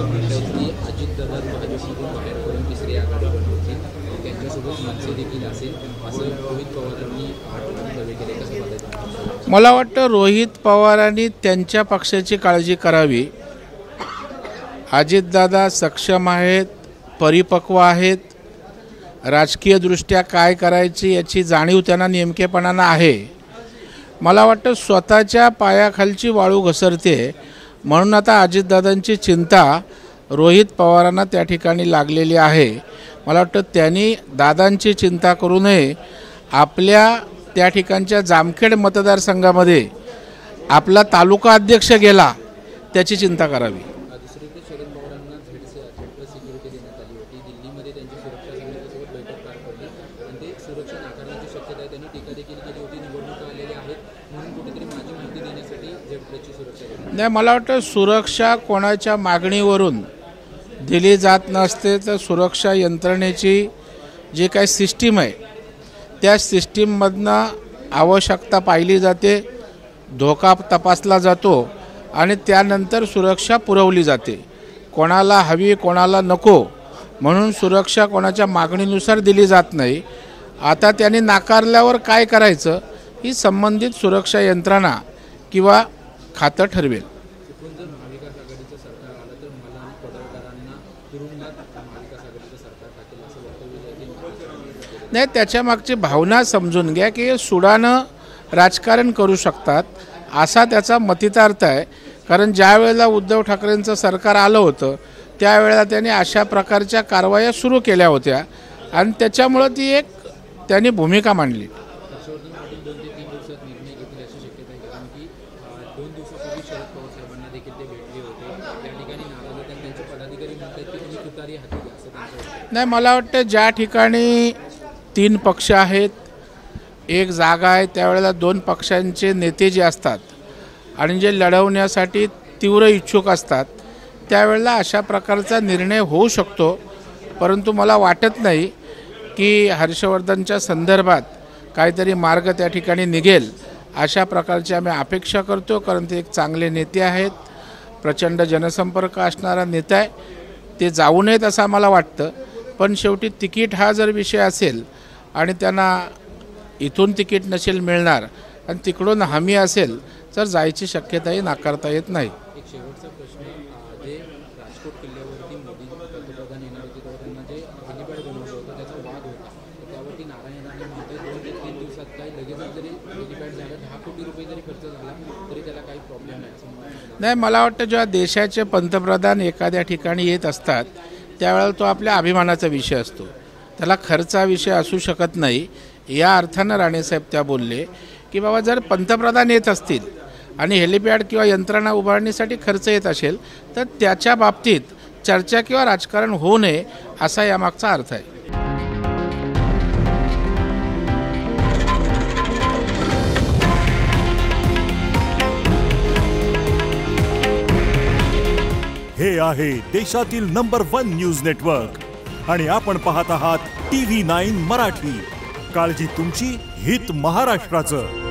असं अजित की अजितदादा बाहेर पडून तिसरी आघाडी बनवतील त्यांच्यासोबत मनसे देखील असेल. असं रोहित पवारांनी वक्तव्य केले कसं मला वाटतं रोहित पवारांनी त्यांच्या पक्षाची काळजी करावी. अजितदादा सक्षम आहेत परिपक्व आहेत. राजकीयदृष्ट्या काय करायची याची जाणीव त्यांना नेमकेपणानं आहे. मला वाटतं स्वतःच्या पायाखालची वाळू घसरते. म्हणून आता अजितदादांची चिंता रोहित पवारांना त्या ठिकाणी लागलेली आहे. मला वाटतं त्यांनी दादांची चिंता करू नये. आपल्या त्या ठिकाणच्या जामखेड मतदारसंघामध्ये आपला तालुका अध्यक्ष गेला त्याची चिंता करावी. आहे त्यांनी टीका देखील केली होती निवडणूक आलेली आहेत. म्हणून कुठेतरी माझी माहिती देण्यासाठी झेड सुरक्षा नाही मला वाटतं सुरक्षा कोणाच्या मागणीवरून दिली जात नसते तर सुरक्षा यंत्रणेची जी काही सिस्टीम आहे त्या सिस्टीममधनं आवश्यकता पाहिली जाते धोका तपासला जातो आणि त्यानंतर सुरक्षा पुरवली जाते. कोणाला हवी कोणाला नको म्हणून सुरक्षा कोणाच्या मागणीनुसार दिली जात नाही. आता त्यांनी नाकारल्यावर काय करायचं? ही संबंधित सुरक्षा यंत्रणा किंवा खातं ठरवेल. नाही त्याच्या मागची भावना समजून घ्या की सुडानं राजकारण करू शकतात. असा त्याचा मतितार्थ आहे. कारण ज्या वेळेला उद्धव ठाकरेंचं सरकार आलं होतं त्यावेळेला त्यांनी अशा प्रकारच्या कारवाया सुरू केल्या होत्या. आणि त्याच्यामुळं ती एक त्यांनी भूमिका मांडली. नाही मला वाटतं ज्या ठिकाणी तीन पक्ष आहेत एक जागा आहे त्यावेळेला दोन पक्षांचे नेते जे असतात आणि जे लढवण्यासाठी तीव्र इच्छुक असतात त्यावेळेला अशा प्रकारचा निर्णय होऊ शकतो. परंतु मला वाटत नाही की हर्षवर्धनच्या संदर्भात काहीतरी मार्ग त्या ठिकाणी निघेल अशा प्रकारची आम्ही अपेक्षा करतो कारण ते एक चांगले नेते आहेत प्रचंड जनसंपर्क असणारा नेता आहे. ते जाऊ नयेत असं आम्हाला वाटतं पण शेवटी तिकीट हा जर विषय असेल आणि त्यांना इथून तिकीट नसेल मिळणार आणि तिकडून हमी असेल तर जायची शक्यताही नाकारता येत नाही. राजकोट किल्ल्यावरती मोदी पंतप्रधान येणार होते तेव्हा त्यांना जे हेलिपॅड बनवलं होतं त्याचा वाद होता. त्यावरती नारायण राणे म्हणतात दोन ते तीन दिवसात काही लगेचच जरी हेलिपॅड झालं दहा कोटी रुपये जरी खर्च झाला तरी त्याला काही प्रॉब्लेम नाही. नाही मला वाटतं जेव्हा देशाचे पंतप्रधान एखाद्या ठिकाणी येत असतात त्यावेळेला तो आपल्या अभिमानाचा विषय असतो. त्याला खर्चा विषय असू शकत नाही. या अर्थानं राणेसाहेब त्या बोलले की बाबा जर पंतप्रधान येत असतील आणि हेलिपॅड किंवा यंत्रणा उभारणीसाठी खर्च येत असेल तर त्याच्या बाबतीत चर्चा किंवा राजकारण होऊ नये असा यामागचा अर्थ आहे. हे आहे देशातील नंबर वन न्यूज नेटवर्क. आणि आपण पाहत आहात टी व्ही नाईन मराठी. काळजी तुमची हित महाराष्ट्राचं.